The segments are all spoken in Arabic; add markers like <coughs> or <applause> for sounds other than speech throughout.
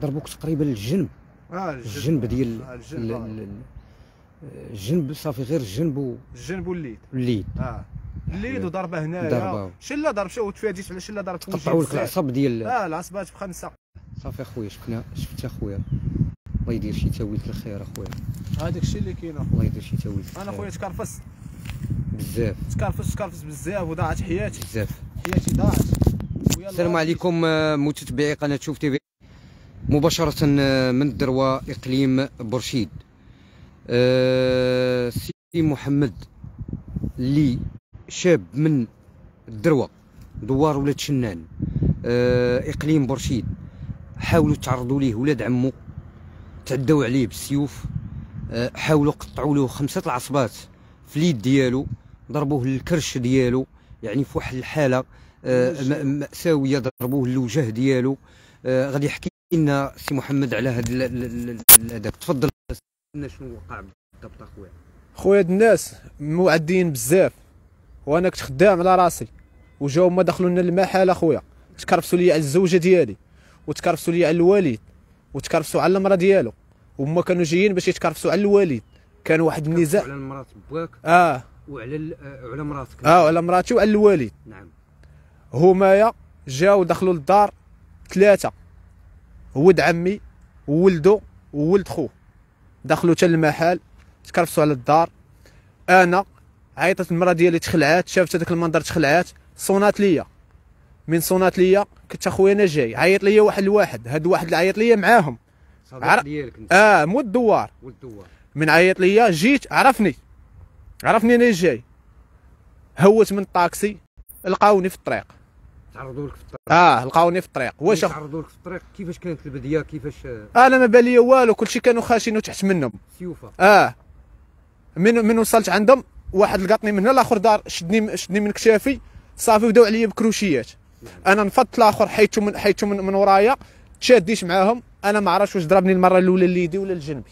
ضربوك تقريبا الجنب. آه الجنب. ديال آه، ال- الجنب آه. ال- الجنب صافي غير الجنب الجنب والليد. واليد آه. الليد وضربة هنايا. شله ضرب شو تفاديت على شله ضرب قطعوا لك. العصب ديال آه العصبات بخمسه صافي أخويا شفنا شفت أخويا. الله يدير شي تاويل الخير أخويا. هذاك الشيء اللي كاين أخويا. الله يدير شي تاويل أنا خويا تكرفس بزاف. تكرفس تكرفس بزاف وضاعت حياتي. بزاف. حياتي ضاعت. السلام عليكم آه، متتبعي قناة شوف تي في مباشرة آه، من الدروه إقليم برشيد آه، سي محمد اللي شاب من الدروه دوار ولاد شنان. آه، إقليم بورشيد حاولوا تعرضوا ليه ولاد عمو. تعدوا عليه بالسيوف حاولوا قطعوا له خمسة العصبات في اليد ديالو. ضربوه للكرش ديالو. يعني في واحد الحالة م- مأساوية ضربوه الوجه ديالو. غادي يحكي لنا سي محمد على هذا ال- ال- ال- هذاك تفضل. لنا شنو وقع بالضبط أخويا؟ خويا هاد الناس معديين بزاف وأنا كنت خدام على راسي وجاو هما دخلوا لنا المحل أخويا. تكرفسوا لي على الزوجة ديالي وتكرفسوا لي على الوالد وتكرفسوا على المرأة ديالو. وهما كانوا جايين باش يتكرفسوا على الوالد كان واحد النزاع. على المرات باك آه. وعلى ال- آه، وعلى مراتك. آه على مراتي وعلى الوالد نعم. همايا جاو دخلوا للدار ثلاثة. ولد عمي وولده وولد خوه دخلوا حتى المحل تكرفسوا على الدار. أنا عيطت المراه ديالي تخلعات شافت هذاك المنظر تخلعات صونات ليا. من صونات ليا كنت أخويا أنا جاي عيط ليا واحد الواحد هاد الواحد اللي عيط ليا معاهم. عر- آه مو الدوار. من عيط ليا جيت عرفني. عرفني أنا جاي. هوت من الطاكسي لقاوني في الطريق. تعرضوا لك في الطريق. آه لقاوني في الطريق. واش. تعرضوا لك في الطريق؟ كيفاش كانت البدية؟ كيفاش آه، أنا ما بالي والو كلشي كانوا خاشين تحت منهم. سيوفة. آه. من من وصلت عندهم واحد لقطني من هنا الآخر دار شدني شدني من كتافي صافي بداو عليا بكروشيات. أنا نفضت الآخر حيدته من حيدته من, من ورايا تشاديت معاهم. أنا ما عرفتش واش ضربني المرة الأولى ليدي ولا لجنبي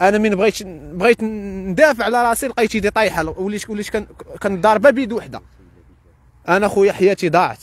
أنا من بغيت بغيت ندافع على راسي لقيت يدي طايحة وليت وليت كان كنضاربها بيد وحدة. أنا خويا حياتي ضاعت.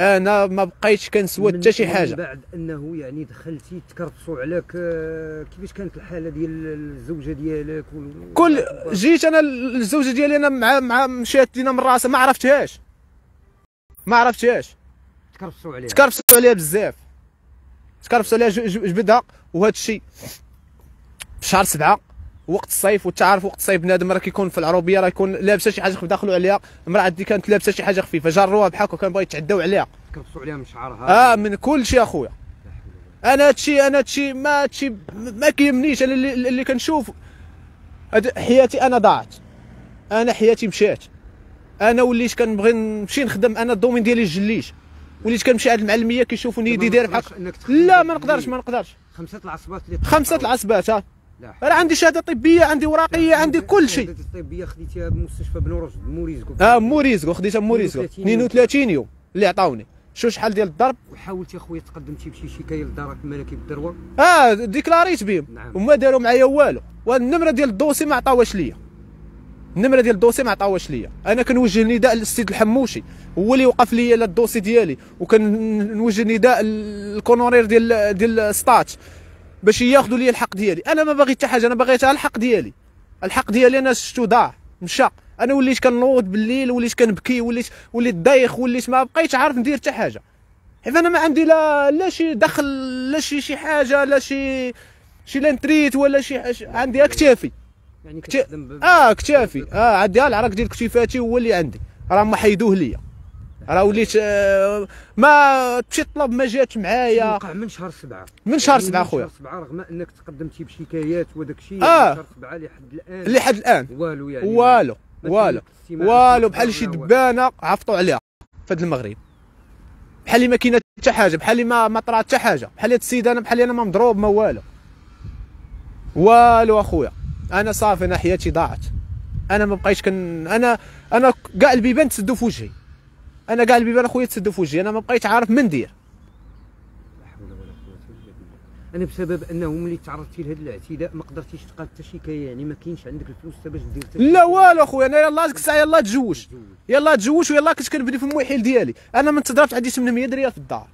أنا ما بقيتش كنسوى من- حتى شي من حاجة. بعد أنه يعني دخلتي تكرفصوا عليك آه، كيفاش كانت الحالة ديال الزوجة ديالك كل جيت أنا الزوجه ديالي أنا مع مع مشات لينا من راسها ما عرفتهاش. ما عرفتهاش. تكرفصوا عليها. تكرفسوا عليها بزاف. تكرفسوا عليها جبدها وهذا الشيء في شهر سبعة وقت الصيف وانت عارف وقت الصيف بنادم راه كيكون في العروبية راه يكون لابسه شي حاجة خفيفة دخلوا عليها. المراه عندي كانت لابسة شي حاجة خفيفة جروها بحال هكا كان بغا يتعداو عليها. تكرفصوا عليها من شعرها. آه من كل شيء اخويا أنا هادشي أنا هادشي ما هادشي ما كيهمنيش. أنا اللي, اللي كنشوف حياتي أنا ضاعت. أنا حياتي مشات. أنا وليت كنبغي نمشي نخدم. أنا ال domaine ديالي الجليج. وليت كنمشي عند المعلمية كيشوفوني يدي داير بحال لا ما نقدرش ما نقدرش. خمسة العصبات اللي خمسة العصبات ها لا أنا عندي شهادة طبية عندي ورقية عندي كل شيء. الشهادة الطبيه خديتيها بمستشفى بن رشد موريزكو. آه موريزكو خديتها موريزكو 32 يوم. 32 يوم. اللي عطاوني. شو شحال ديال الضرب؟ وحاولتي اخويا تقدمتي بشي شكايه لدرك الملكي بالدروة. آه ديكلاريت بهم نعم. وما داروا معايا والو. والنمرة ديال الدوسي ما عطاوهاش ليا. النمرة ديال الدوسي ما عطاوهاش ليا. أنا كنوجه نداء للسيد الحموشي. هو اللي وقف ليا الدوسي ديالي. وكنوجه نداء للكونورير ديال ديال السطات باش ياخذوا لي الحق ديالي. أنا ما باغي حتى حاجة أنا باغي حتى الحق ديالي. الحق ديالي أنا شفتو ضاع مشى. أنا وليت كنوض بالليل وليت كنبكي وليت وليت دايخ وليت ما بقيتش عارف ندير حتى حاجة. حيت أنا ما عندي لا لا شي دخل لا شي شي حاجة لا شي شي لانتريت ولا شي شي- عندي اكتافي. يعني كت- آه كتافي آه عندي العراق ديال كتيفاتي هو اللي عندي. راه ما حيدوه ليا. راه وليت آه ما مشيت طلب ما جاتش معايا. وقع؟ من شهر سبعة. من شهر يعني سبعة من خويا. شهر سبعة رغم انك تقدمتي بشكايات وداك الشيء آه. من شهر سبعة لحد الآن. لحد الآن. والو يعني. والو والو. والو بحال شي دبانة عفطوا عليها. في هذا المغرب. بحال اللي ما كاينة حتى حاجة بحال اللي ما ما طرات حتى حاجة. بحال هاد السيد أنا بحال أنا ما مضروب ما والو. والو أخويا. أنا صافي أنا حياتي ضاعت. أنا ما بقيتش كن أنا أنا كاع البيبان تسدوا في وجهي. أنا كاع البيبان اخويا تسدوا في وجهي أنا ما بقيتش عارف من ندير أنا بسبب أنه ملي تعرضتي لهذا الاعتداء ما قدرتيش تلقى حتى شكايه يعني ما كاينش عندك الفلوس حتى باش دير لا والو أخويا أنا يلاه ديك الساعة يلاه تزوج. يلاه تزوج ويلاه كنت كنبني في الموحل ديالي. أنا من تضربت عندي 800 ريال في الدار.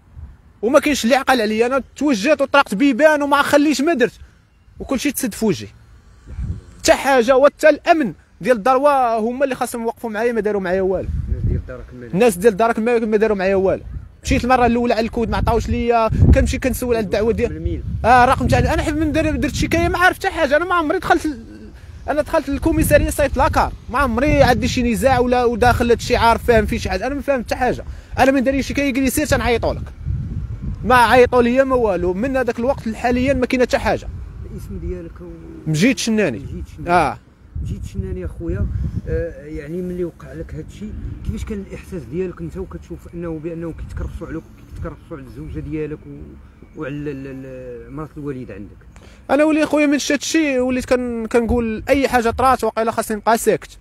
وما كاينش اللي عقل عليا. أنا توجهت وطرقت بيبان وما خليش ما درت. وكل شيء تسد في وجهي حتى حاجة وحتى الأمن ديال الدروه هما اللي خاصهم يوقفوا معايا ما داروا معايا والو. الناس ديال دارك الملك الناس ديال دارك ما داروا معايا والو. مشيت المره الأولى على الكود ما عطاوش ليا. كنمشي كنسول على الدعوه ديال آه رقم تاع أنا حب من در- درت شكاية ما عارف حتى حاجة. أنا ما عمري دخلت ال- أنا دخلت الكوميساريه صيفط لاكار ما عمري عندي شي نزاع ولا وداخل الشيء عارف فاهم فيه شي حاجة. أنا ما فاهم حتى حاجة. أنا من داري شكاية قال لي سير تنعيطوا لك. ما عيطوا لي ما والو. من هذاك الوقت حاليا ما كاينة حتى حاجة. الاسم ديالك و... مجيد شناني. جيت شنان آه. جيت شنان يا خويا آه يعني ملي وقع لك هذا الشيء كيفاش كان الإحساس ديالك أنت وكتشوف أنه بأنه كيتكرفسوا عليك كيتكرفسوا على الزوجة ديالك. وعلى مرات الوالد عندك؟ أنا ولي خويا من شات الشيء وليت كن كنقول أي حاجة طرات واقيلا خاصني نبقى ساكت.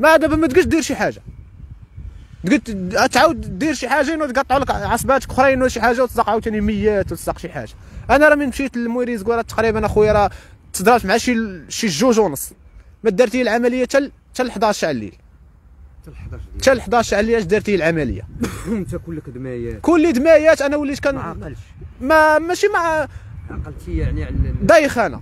ما دابا ما تقدش دير شي حاجة. قلت تعاود دير شي حاجة تقطعوا لك عصباتك أخرين ولا شي حاجة وتصدق عاوتاني ميات وتصدق شي حاجة. أنا راه من مشيت للموريز قرات تقريبا أخويا راه تضربت مع شي شي جوج ونص. ما دارتي العملية حتى حتى ل 11 على الليل. حتى ال 11 ديال حتى ل 11 على الليل اش درتي العملية؟ <coughs> انت كلك دمايات كل دمايات أنا وليت ما كان عقلش ما ماشي مع عقلتي يعني على دايخ أنا.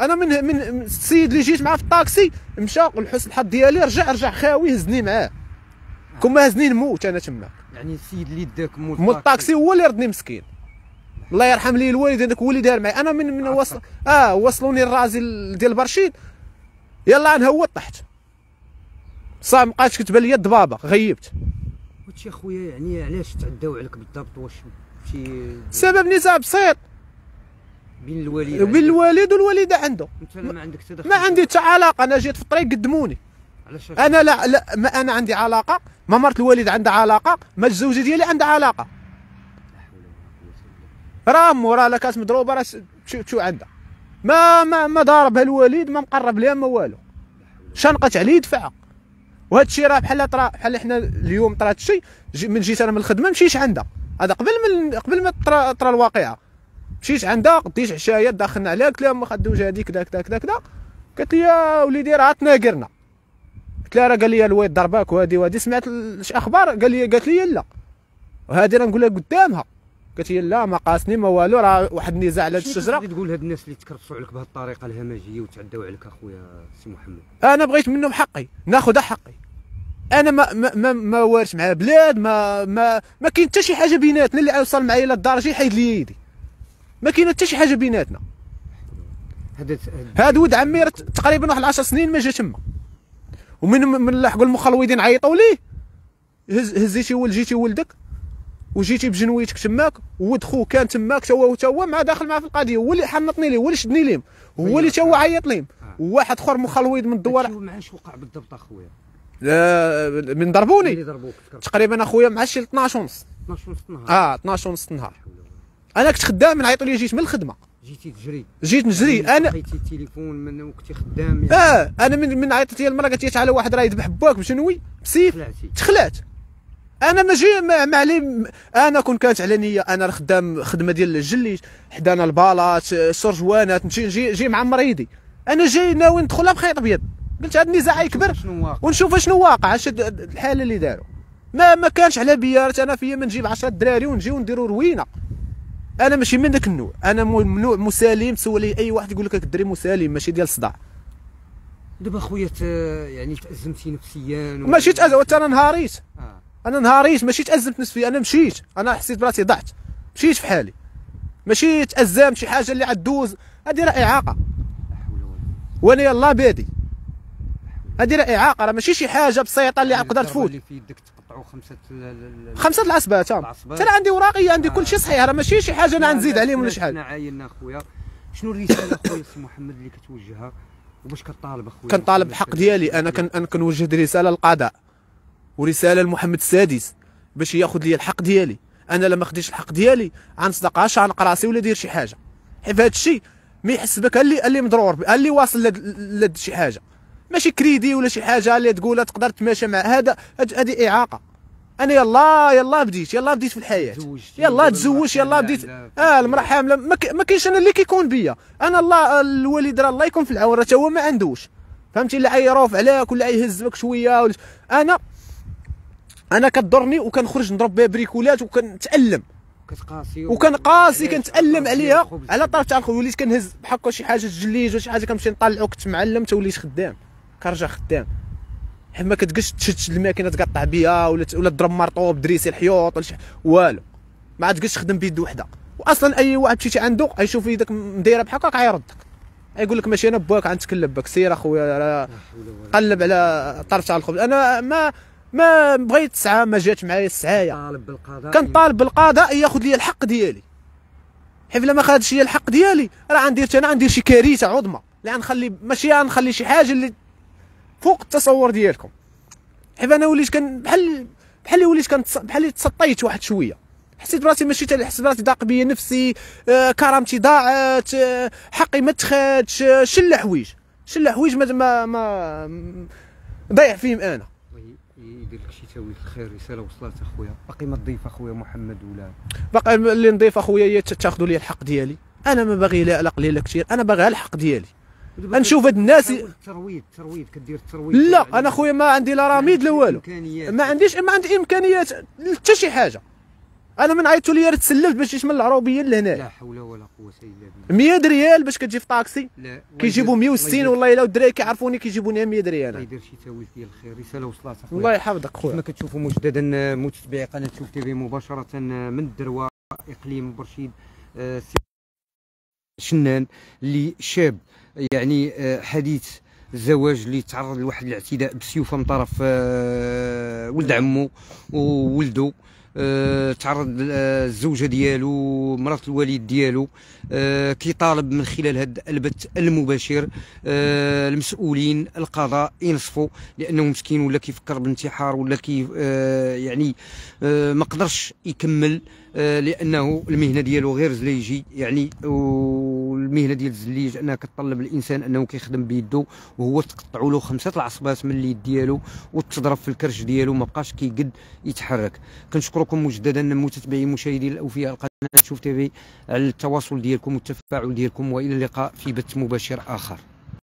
أنا من من السيد اللي جيت معاه في الطاكسي مشى لحسن الحظ ديالي رجع رجع خاوي هزني معاه. كون ما هزني نموت أنا تما يعني السيد اللي داك مول مول الطاكسي. هو اللي ردني مسكين. الله يرحم لي الوالد هذاك هو اللي دار معي أنا من من وصل آه وصلوني الرازي ديال برشيد. يلا نهوت طحت. صح ما بقاتش كتبان لي الضبابه غيبت. هادشي اخويا يعني علاش تعداو عليك بالضبط؟ واش شي سبب نزاع بسيط. بين الوالد بين الوالد والوالدة عنده. انت ما عندك تدخل ما عندي حتى علاقة أنا جيت في الطريق قدموني. أنا لا لا ما أنا عندي علاقة. ما مرت الوالد عندها علاقة ما الزوجة ديالي عندها علاقة. راه مورا لا كاس مضروبة راه شو عندها ما ما ما ضاربها الوالد ما مقرب ليها ما والو. شنقت عليه يدفعها وهذا الشيء راه بحال طرا بحال حنا اليوم طرات الشيء من جيت أنا من الخدمة مشيت عندها هذا قبل من قبل ما طرا طرا الواقعة. مشيت عندها قديش عشاية دخلنا عليها قلت لها ام خدوجه هذيك كذا كذا كذا كذا قالت لي وليدي راه تناقرنا. قلت لها راه قال لي الوالد ضرباك وهذه وهذه سمعت ال- شي أخبار؟ قال لي قالت لي لا. وهذه راه نقولها قدامها. قالت لي لا ما قاسني ما والو راه واحد النزاع على هذه الشجرة. تقول هاد الناس اللي تكرفسوا عليك بهذه الطريقة الهمجية وتعداو عليك أخويا سي محمد؟ أنا بغيت منهم حقي ناخذ حقي. أنا ما ما ما, ما وارث مع بلاد ما ما ما كاين حتى شي حاجة بيناتنا اللي وصل معايا للدرجة يحيد لي يدي ما كاين حتى شي حاجة بيناتنا. هذا هذا ولد عمي تقريبا واحد 10 سنين ما جا تما. ومن من لحقوا المخلوضين عيطوا ليه. هز هزيتي ولد جيتي ولدك. وجيتي بجنويتك تماك وولد خوك كان تماك تا هو تا هو مع داخل معاه في القضية هو اللي حنطني ليه؟ هو اللي شدني ليهم هو اللي تا هو عيط ليهم وواحد آخر مخلوض من الدوار. مع اش وقع بالضبط أخويا؟ من ضربوني. تقريبا أخويا مع شي 12 ونص. 12 ونص النهار آه 12 ونص النهار أنا كنت خدام نعيطوا لي جيت من الخدمة. جيتي تجري. جيت نجري. أنا خيتي التليفون من وكنتي خدام يعني. آه أنا من من عيطت لي المراه قالت لي تعال واحد راه يذبح باك بجنوي بسيف. خلعتي تخلعت. أنا ماشي ما ما علي أنا كون كانت على نية أنا خدام خدمة ديال الجليت حدانا البالاط السرجوانات نجي نجي جي مع مريضي. أنا جاي ناوي ندخلها بخيط أبيض. قلت هذا النزاع يكبر. ونشوف شنو واقع اش الحالة اللي داروا. ما ما كانش على بيارت أنا فيا ما نجيب 10 دراري ونجيو نديروا روينة. أنا ماشي من ذاك النوع. أنا مو- نوع مسالم تسول لي أي واحد يقول لك الدري مسالم ماشي ديال الصداع. دابا خويا يعني تازمتي نفسيا و... ماشي تأز... أنا نهاريت. آه. أنا نهاريت ماشي تازمت نفسي أنا مشيت. أنا حسيت براسي ضعت. مشيت في حالي. ماشي تازمت شي حاجة اللي عدوز. هذه راه إعاقة. وأنا يلاه بادي هذه راه إعاقة. راه ماشي شي حاجة بسيطة اللي تقدر تفوت. اللي في يدك تقطعوا خمسة ال- خمسة العصبات. أنا عندي اوراقي عندي كل شيء صحيح. راه ماشي شي حاجة أنا نزيد عليهم ولا شي حاجة. حنا عايلنا أخويا. شنو الرسالة أخويا سي محمد اللي كتوجهها؟ وباش كطالب أخويا؟ كنطالب الحق ديالي. أنا أنا كنوجه رسالة للقضاء. ورسالة لمحمد السادس باش ياخذ لي الحق ديالي. أنا لما خديتش الحق ديالي غنصدق شانق راسي ولا دير شي حاجة. حيت هذا الشيء ما يحسبك اللي اللي مضرور اللي واصل لد, لد شي حاجة. ماشي كريدي ولا شي حاجة اللي تقولها تقدر تماشى مع هذا هذه إعاقة. أنا يلا يلا بديت يلا بديت في الحياة. يلا تزوج يلا بديت. آه المراه حامله ما كاينش أنا اللي كيكون بيا. أنا الله الوالد راه الله يكون في العون راه هو ما عندوش. فهمتي؟ اللي عيروف عليك ولا يهزك شوية ولا أنا أنا كضرني وكنخرج نضرب بها بريكولات وكنتألم. وكتقاسي وكان قاسي كنتألم طرف عليها على طرف تاع الخبز وليت كنهز بحال هكا شي حاجة تجليج ولا شي حاجة كنمشي نطلعو كنت معلم تا وليت خدام. كنرجع خدام. حيت ما كتقدش تشد الماكينة تقطع بها ولا ولا تضرب مرطوب دريسي الحيوط ولا شي والو. ما عاد تخدم بيد وحدة. واصلا أي واحد مشيتي عنده غيشوف يدك مدايره بحال هكاك غيردك غيقول لك ماشي أنا باك غنتكلم بك. سير أخويا قلب على الطرف تاع الخبز أنا ما ما بغيت الساعة ما جات معايا بالقضاء. كنطالب بالقضاء ياخذ لي الحق ديالي. حيت إلا ما خدش لي الحق ديالي راه غندير أنا غندير شي كارثة عظمى. اللي غنخلي ماشي غنخلي شي حاجة اللي فوق التصور ديالكم. حيت أنا وليت كان بحال بحال وليت كنتص- بحال اللي تسطيت واحد شوية. حسيت براسي ماشي حسيت براسي ضاق بيا نفسي آه كرامتي ضاعت آه حقي ما تخادش آه شله حوايج. شله حوايج ما ما, ما ضيع فيهم أنا. شي تاويل الخير رسالة وصلت أخويا. باقي ما تضيف أخويا محمد ولا؟ باقي اللي نضيف أخويا هي تاخذوا لي الحق ديالي. أنا ما باغي لا لا قليله كثير أنا باغي الحق ديالي. نشوف هاد الناس الترويض الترويض كدير الترويض. لا أنا خويا ما عندي لا رميد لا والو. ما عنديش ما عندي إمكانيات حتى شي حاجة. أنا من عيطوا لي تسلفت باش من العروبيه لهنا لا حول ولا قوة إلا بالله. 100 ريال باش كتجي في طاكسي؟ لا كيجيبوا 160 والله إلا الدراري كيعرفوني كيجيبوني 100 ريال الله يدير شي تاويل ديال الخير. رسالة وصلت اخويا الله يحفظك كما خويا كتشوفوا مجددا متتبعي قناة شوف تي في مباشرة من الدروة إقليم برشيد آه، شنان اللي شاب. يعني آه، حديث الزواج اللي تعرض لواحد الاعتداء بسيوفة من طرف آه، ولد عمو وولده آه، تعرض آه، الزوجة ديالو مرات الوالد ديالو آه، كيطالب من خلال هذا البث المباشر آه، المسؤولين القضاء ينصفوا لأنه مسكين ولا كيفكر بالانتحار ولا كي آه، يعني آه، ما قدرش يكمل لأنه المهنة ديالو غير زليجي يعني والمهنه ديال الزليج أنها كتطلب الإنسان أنه كيخدم بيدو وهو تقطعوا له خمسة العصبات من اليد ديالو وتضرب في الكرش ديالو ما بقاش كيقد يتحرك. كنشكركم مجددا متتبعي مشاهدي الأوفياء القناة شوف تي في على التواصل ديالكم والتفاعل ديالكم وإلى اللقاء في بث مباشر آخر.